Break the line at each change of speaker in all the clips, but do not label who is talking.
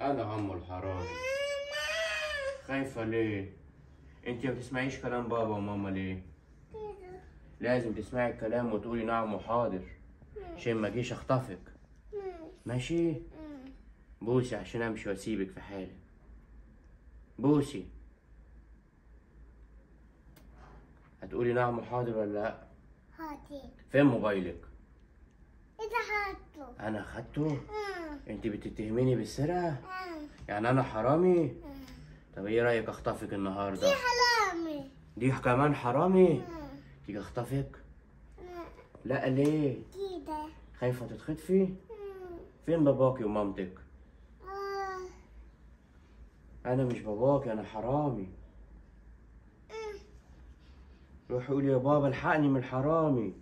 أنا عمو الحرامي خايفة ليه؟ أنت ما بتسمعيش كلام بابا وماما ليه؟ لازم تسمعي الكلام وتقولي نعم وحاضر عشان ما أجيش أخطفك ماشي؟ بوسي عشان أمشي وأسيبك في حالي بوسي هتقولي نعم وحاضر ولا لأ؟
هاتي
فين موبايلك؟
إذا هاتو
أنا خدته؟ انت بتتهميني بالسرقة؟
مم.
يعني أنا حرامي؟
مم.
طب إيه رأيك اخطفك النهاردة؟
دي حرامي
دي كمان حرامي؟
مم.
تيجي اخطفك؟ لا ليه؟
كده
خايفة تتخطفي؟ فين باباكي ومامتك؟ أنا مش باباكي أنا حرامي
مم.
روح قولي يا بابا الحقني من الحرامي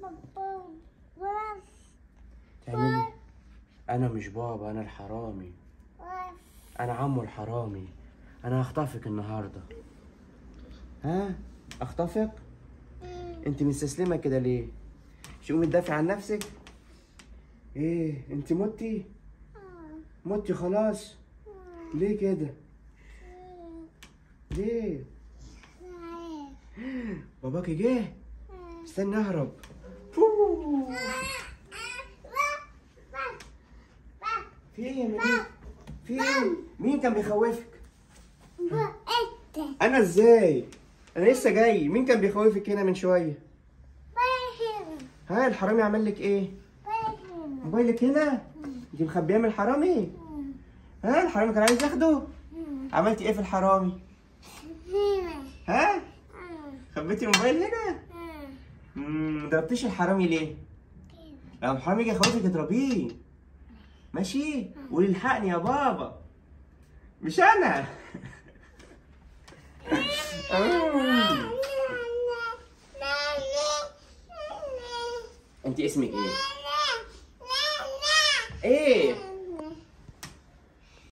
أنا مش بابا أنا الحرامي أنا عمو الحرامي أنا هخطفك النهارده ها
أخطفك.
أنت مستسلمة كده ليه شو متدافع عن نفسك إيه أنت متي. متي خلاص. ليه كده. ليه. باباكي جه. استنى أهرب في إيه يا مين في إيه مين كان بيخوفك؟ أنا إزاي؟ أنا لسه جاي. مين كان بيخوفك هنا من شوية؟ ها الحرامي عمل لك إيه؟ موبايلك هنا؟ انت مخبية من الحرامي؟ ها الحرامي كان عايز ياخده؟ عملتي إيه في الحرامي؟ ها؟ خبيتي الموبايل هنا؟ امم ضربتيش الحرامي ليه؟ لو الحرامي يجي يخوفك اضربيه. ماشي؟ قولي الحقني يا بابا. مش أنا. أنت اسمك إيه؟ إيه؟